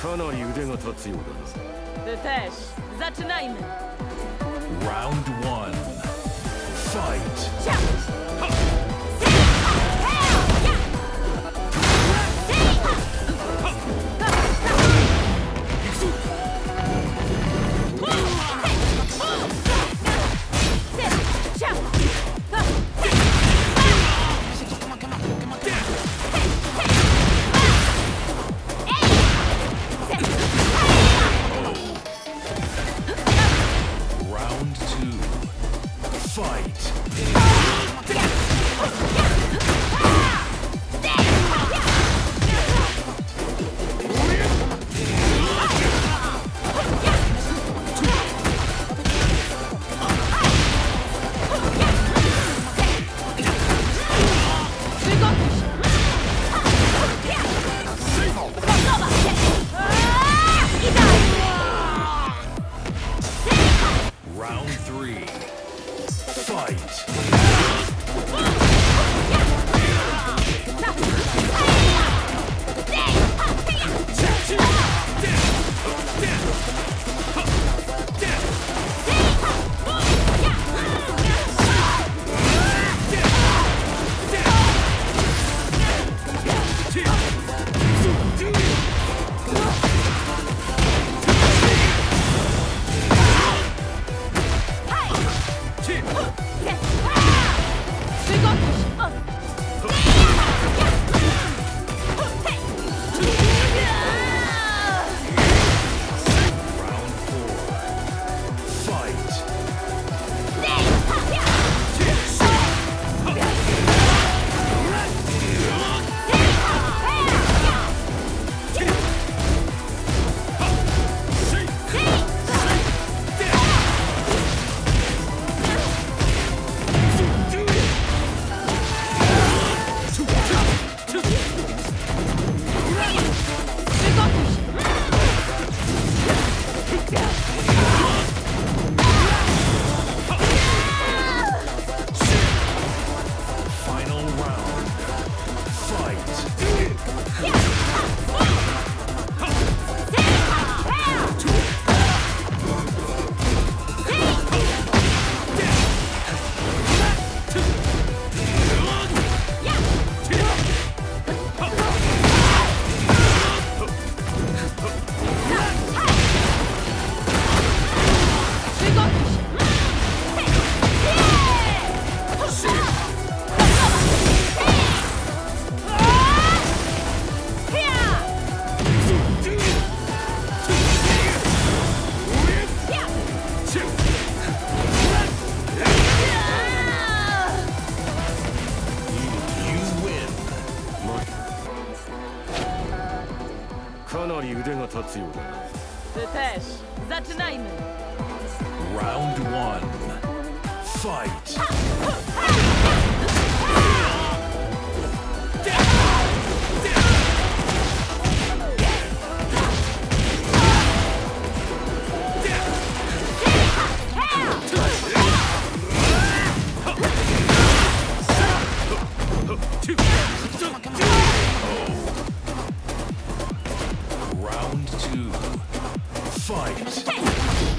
かなり腕が立つようだなシュ、ザチュナイム腕が立つようだな Ty też. Zaczynajmy. Round one. Fight. Fight!